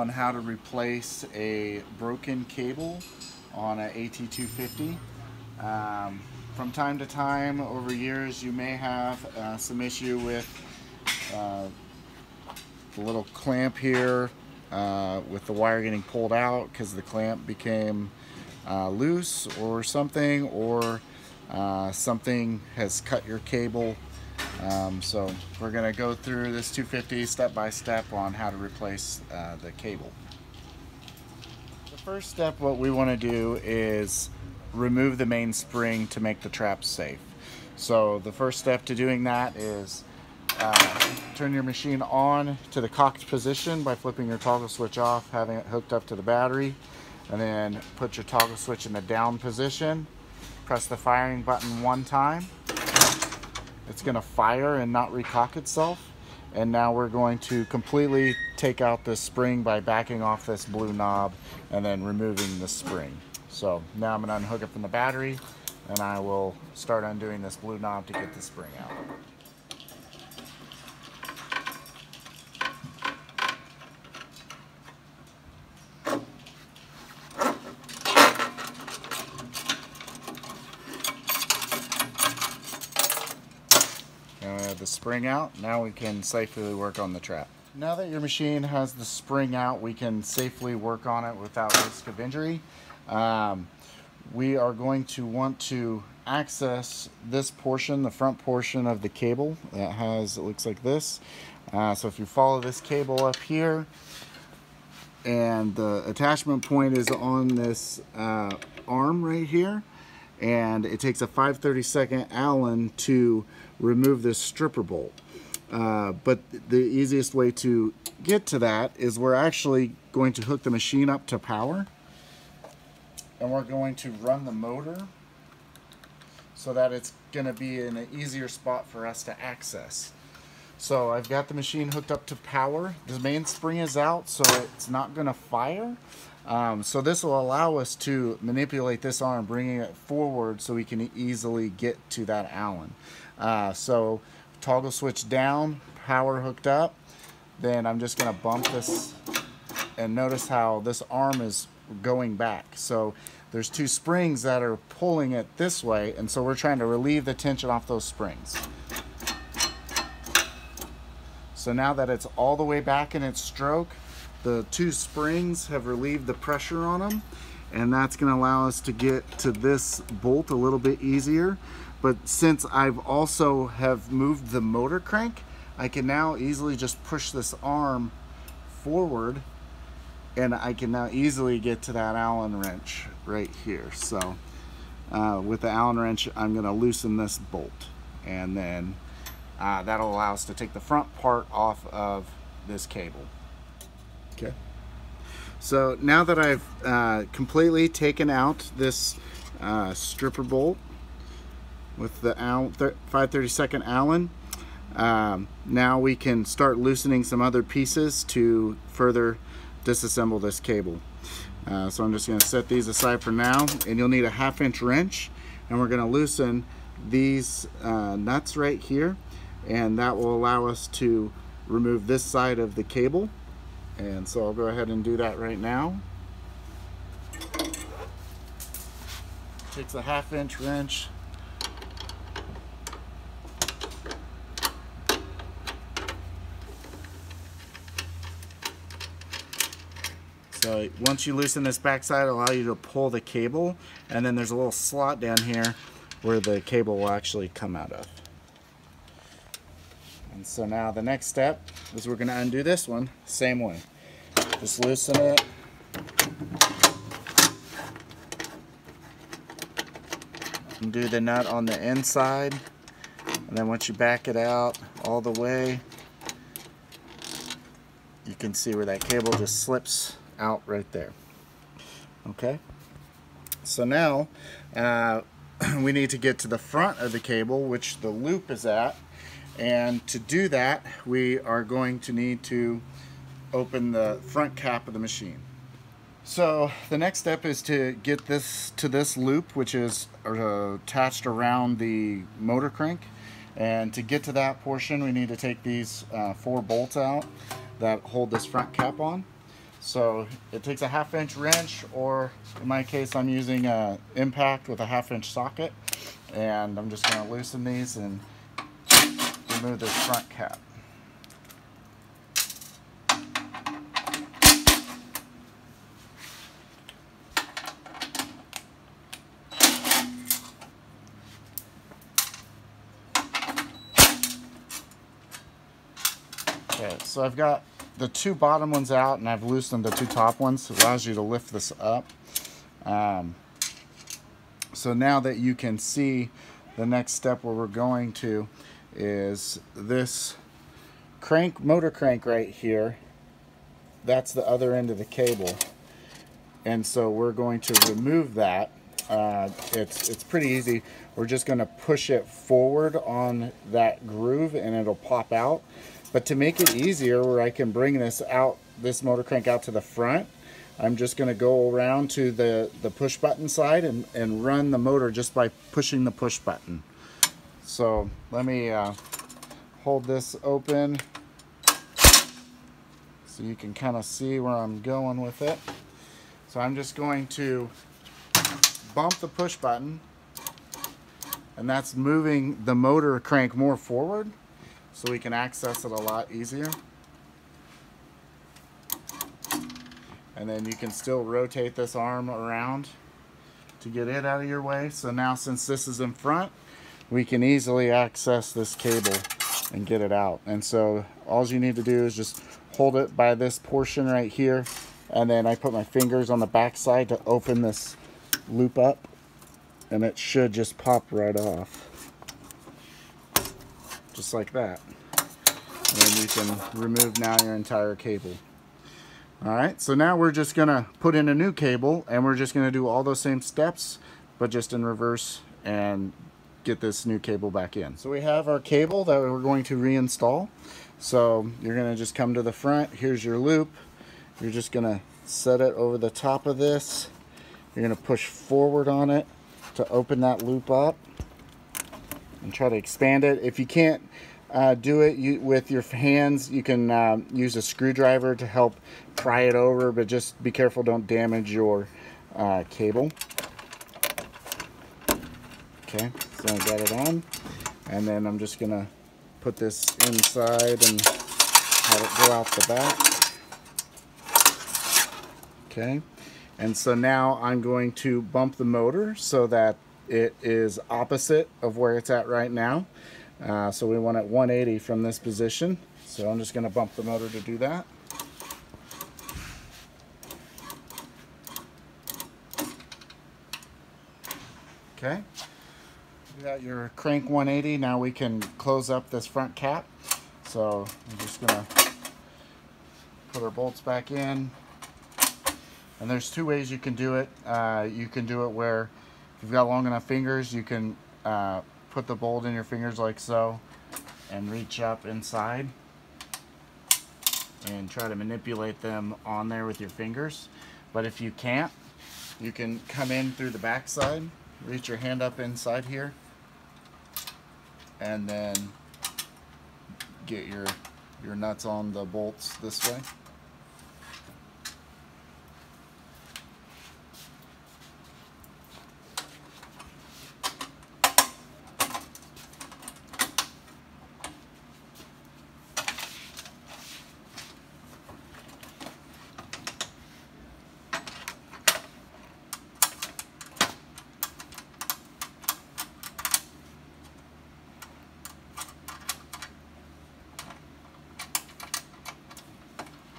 on how to replace a broken cable on an AT250. Um, from time to time over years you may have uh, some issue with uh, the little clamp here uh, with the wire getting pulled out because the clamp became uh, loose or something or uh, something has cut your cable um, so we're going to go through this 250 step by step on how to replace uh, the cable. The first step what we want to do is remove the main spring to make the trap safe. So the first step to doing that is uh, turn your machine on to the cocked position by flipping your toggle switch off, having it hooked up to the battery, and then put your toggle switch in the down position. Press the firing button one time it's to fire and not recock itself. And now we're going to completely take out this spring by backing off this blue knob and then removing the spring. So now I'm to unhook it from the battery and I will start undoing this blue knob to get the spring out. The spring out, now we can safely work on the trap. Now that your machine has the spring out, we can safely work on it without risk of injury. Um, we are going to want to access this portion, the front portion of the cable that has, it looks like this. Uh, so if you follow this cable up here, and the attachment point is on this uh, arm right here, and it takes a 532nd Allen to remove this stripper bolt. Uh, but the easiest way to get to that is we're actually going to hook the machine up to power and we're going to run the motor so that it's going to be in an easier spot for us to access. So I've got the machine hooked up to power. The main spring is out so it's not going to fire. Um, so this will allow us to manipulate this arm, bringing it forward so we can easily get to that Allen. Uh, so toggle switch down, power hooked up. Then I'm just going to bump this and notice how this arm is going back. So there's two springs that are pulling it this way and so we're trying to relieve the tension off those springs. So now that it's all the way back in its stroke, the two springs have relieved the pressure on them and that's going to allow us to get to this bolt a little bit easier. But since I've also have moved the motor crank, I can now easily just push this arm forward and I can now easily get to that Allen wrench right here. So uh, with the Allen wrench, I'm going to loosen this bolt and then uh, that'll allow us to take the front part off of this cable. Okay. So now that I've uh, completely taken out this uh, stripper bolt with the 532nd Allen, um, now we can start loosening some other pieces to further disassemble this cable. Uh, so I'm just going to set these aside for now and you'll need a half inch wrench and we're going to loosen these uh, nuts right here and that will allow us to remove this side of the cable and so I'll go ahead and do that right now. Takes a half inch wrench. So once you loosen this backside, it'll allow you to pull the cable and then there's a little slot down here where the cable will actually come out of. And so now the next step is we're going to undo this one same way. Just loosen it. Undo the nut on the inside. And then once you back it out all the way, you can see where that cable just slips out right there. Okay. So now uh, we need to get to the front of the cable, which the loop is at. And to do that, we are going to need to open the front cap of the machine. So the next step is to get this to this loop, which is uh, attached around the motor crank. And to get to that portion, we need to take these uh, four bolts out that hold this front cap on. So it takes a half inch wrench or in my case I'm using a impact with a half inch socket and I'm just going to loosen these and remove this front cap. Okay, so I've got the two bottom ones out and I've loosened the two top ones. It allows you to lift this up. Um, so now that you can see the next step where we're going to is this crank, motor crank right here. That's the other end of the cable. And so we're going to remove that. Uh, it's, it's pretty easy. We're just going to push it forward on that groove and it'll pop out. But to make it easier where I can bring this out, this motor crank out to the front, I'm just going to go around to the, the push button side and, and run the motor just by pushing the push button. So let me uh, hold this open so you can kind of see where I'm going with it. So I'm just going to bump the push button and that's moving the motor crank more forward so we can access it a lot easier. And then you can still rotate this arm around to get it out of your way. So now since this is in front, we can easily access this cable and get it out. And so all you need to do is just hold it by this portion right here. And then I put my fingers on the back side to open this loop up and it should just pop right off just like that. And you can remove now your entire cable. Alright, so now we're just to put in a new cable and we're just to do all those same steps but just in reverse and get this new cable back in. So we have our cable that we're going to reinstall. So you're going to just come to the front. Here's your loop. You're just going to set it over the top of this. You're going to push forward on it to open that loop up and try to expand it. If you can't uh, do it you, with your hands, you can uh, use a screwdriver to help pry it over, but just be careful, don't damage your uh, cable. Okay, so I got it on, and then I'm just gonna put this inside and have it go out the back. Okay, and so now I'm going to bump the motor so that it is opposite of where it's at right now. Uh, so we want it 180 from this position. So I'm just to bump the motor to do that. Okay. You got your crank 180. Now we can close up this front cap. So I'm just to put our bolts back in. And there's two ways you can do it. Uh, you can do it where if you've got long enough fingers, you can uh, put the bolt in your fingers like so and reach up inside and try to manipulate them on there with your fingers. But if you can't, you can come in through the back side, reach your hand up inside here, and then get your, your nuts on the bolts this way.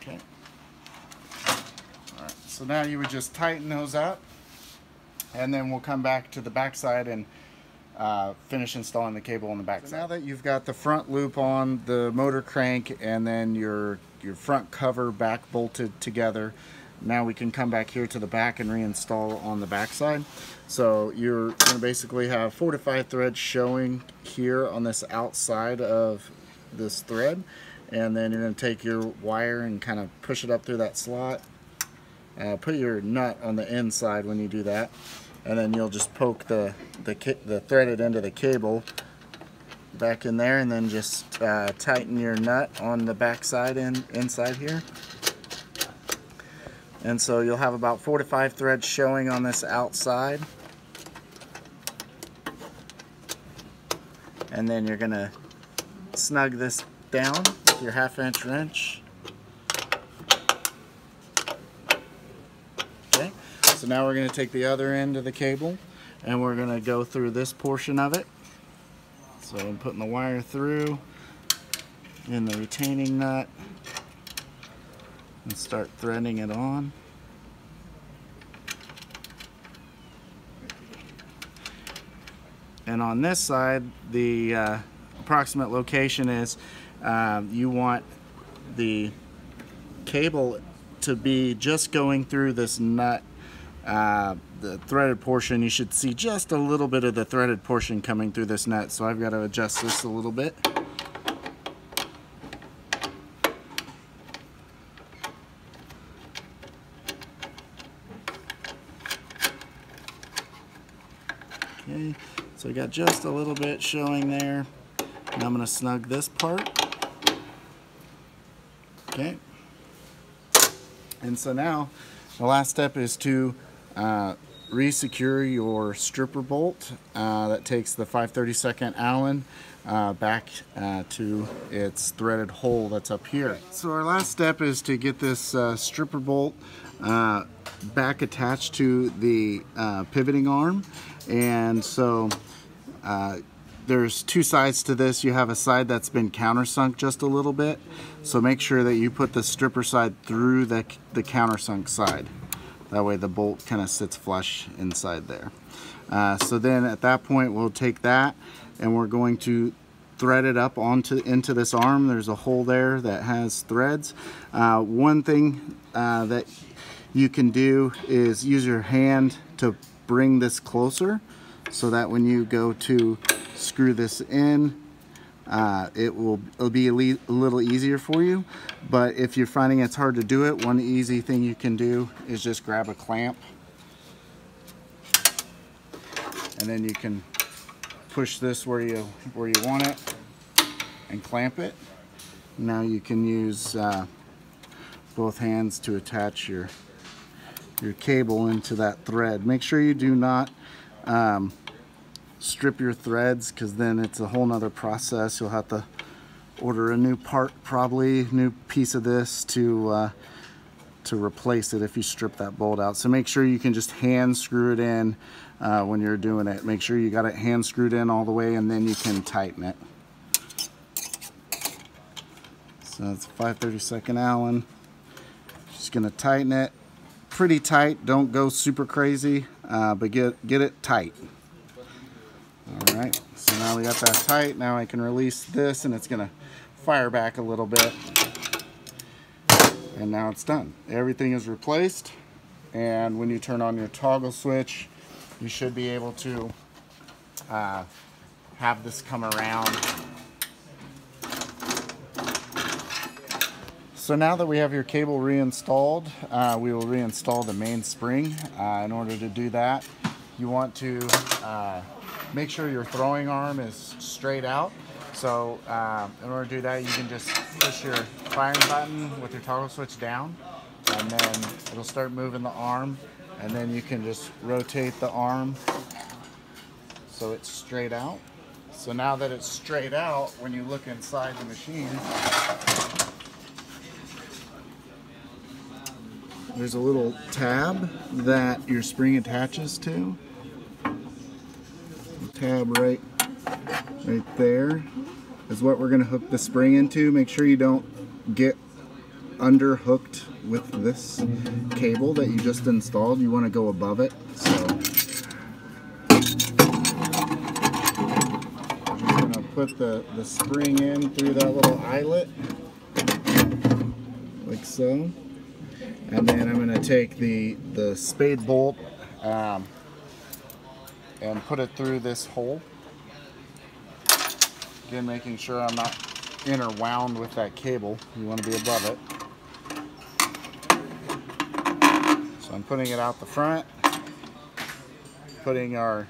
Okay. All right, so now you would just tighten those up and then we'll come back to the back side and uh, finish installing the cable on the back so now that you've got the front loop on the motor crank and then your your front cover back bolted together now we can come back here to the back and reinstall on the back side so you're going to basically have four to five threads showing here on this outside of this thread and then you're going to take your wire and kind of push it up through that slot uh, put your nut on the inside when you do that and then you'll just poke the the, the threaded end of the cable back in there and then just uh, tighten your nut on the back side and inside here And so you'll have about four to five threads showing on this outside. And then you're gonna snug this down with your half inch wrench. Okay, so now we're gonna take the other end of the cable and we're gonna go through this portion of it. So I'm putting the wire through in the retaining nut and start threading it on. And on this side, the uh, approximate location is uh, you want the cable to be just going through this nut, uh, the threaded portion. You should see just a little bit of the threaded portion coming through this nut. So I've got to adjust this a little bit. Okay, so we got just a little bit showing there. And I'm going to snug this part. Okay. And so now the last step is to uh, re-secure your stripper bolt uh, that takes the 532nd Allen uh, back uh, to its threaded hole that's up here. So our last step is to get this uh, stripper bolt uh, back attached to the pivoting arm and so there's two sides to this. You have a side that's been countersunk just a little bit. So make sure that you put the stripper side through the, the countersunk side. That way the bolt kind of sits flush inside there. Uh, so then at that point we'll take that and we're going to thread it up onto into this arm. There's a hole there that has threads. Uh, one thing uh, that you can do is use your hand to bring this closer so that when you go to screw this in uh, it will it'll be a, a, little easier for you but if you're finding it's hard to do it one easy thing you can do is just grab a clamp. And then you can push this where you where you want it and clamp it. Now you can use uh, both hands to attach your your cable into that thread. Make sure you do not um, strip your threads because then it's a whole nother process. You'll have to order a new part probably, new piece of this to uh, to replace it if you strip that bolt out. So make sure you can just hand screw it in uh, when you're doing it. Make sure you got it hand screwed in all the way and then you can tighten it. So it's 532nd Allen. Just gonna tighten it pretty tight. Don't go super crazy, uh, but get, get it tight. All right, so now we got that tight. Now I can release this and it's gonna fire back a little bit. And now it's done. Everything is replaced. And when you turn on your toggle switch, you should be able to uh, have this come around. So now that we have your cable reinstalled, uh, we will reinstall the main spring. Uh, in order to do that, you want to uh, make sure your throwing arm is straight out. So um, in order to do that, you can just push your firing button with your toggle switch down, and then it'll start moving the arm, and then you can just rotate the arm so it's straight out. So now that it's straight out, when you look inside the machine, there's a little tab that your spring attaches to tab right right there is what we're going to hook the spring into. Make sure you don't get under hooked with this cable that you just installed. You want to go above it. So I'm just going to put the, the spring in through that little eyelet like so. And then I'm going to take the, the spade bolt um, and put it through this hole. Again, making sure I'm not interwound with that cable. You want to be above it. So I'm putting it out the front, putting our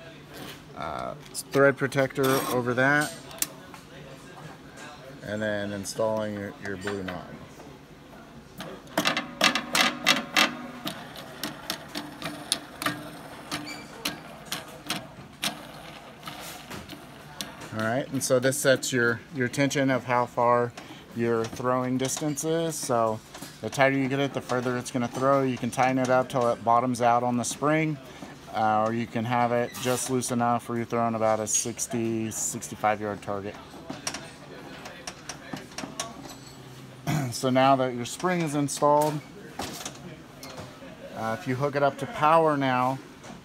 uh, thread protector over that, and then installing your, your blue knot. All right, and so this sets your, your tension of how far your throwing distance is. So the tighter you get it, the further it's gonna throw. You can tighten it up till it bottoms out on the spring, uh, or you can have it just loose enough where you're throwing about a 60, 65 yard target. so now that your spring is installed, uh, if you hook it up to power now,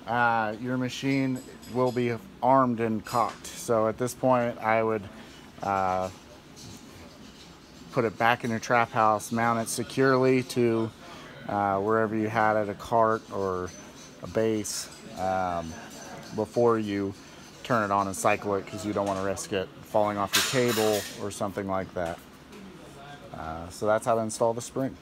uh, your machine will be armed and cocked. So at this point, I would uh, put it back in your trap house, mount it securely to uh, wherever you had it, a cart or a base, um, before you turn it on and cycle it because you don't want to risk it falling off your table or something like that. Uh, so that's how to install the spring.